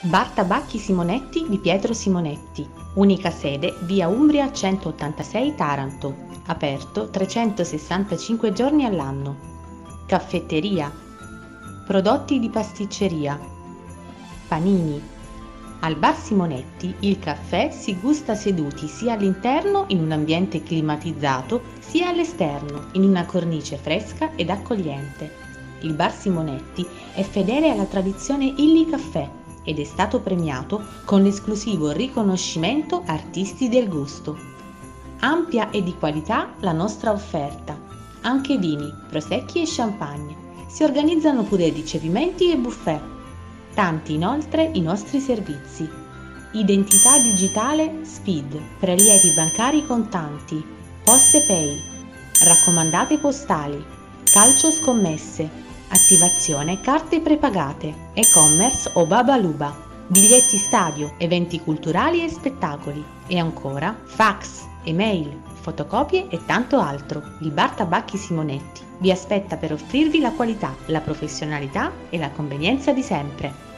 Bar Tabacchi Simonetti di Pietro Simonetti, unica sede via Umbria 186 Taranto, aperto 365 giorni all'anno. Caffetteria, prodotti di pasticceria, panini. Al Bar Simonetti il caffè si gusta seduti sia all'interno in un ambiente climatizzato sia all'esterno in una cornice fresca ed accogliente. Il Bar Simonetti è fedele alla tradizione Illy Caffè ed è stato premiato con l'esclusivo riconoscimento Artisti del Gusto. Ampia e di qualità la nostra offerta. Anche vini, prosecchi e champagne. Si organizzano pure ricevimenti e buffet. Tanti inoltre i nostri servizi. Identità digitale SPID, prelievi bancari contanti, poste pay, raccomandate postali, calcio scommesse, attivazione carte prepagate, e-commerce o Babaluba, biglietti stadio, eventi culturali e spettacoli e ancora fax, email, fotocopie e tanto altro. Il Bar Tabacchi Simonetti vi aspetta per offrirvi la qualità, la professionalità e la convenienza di sempre.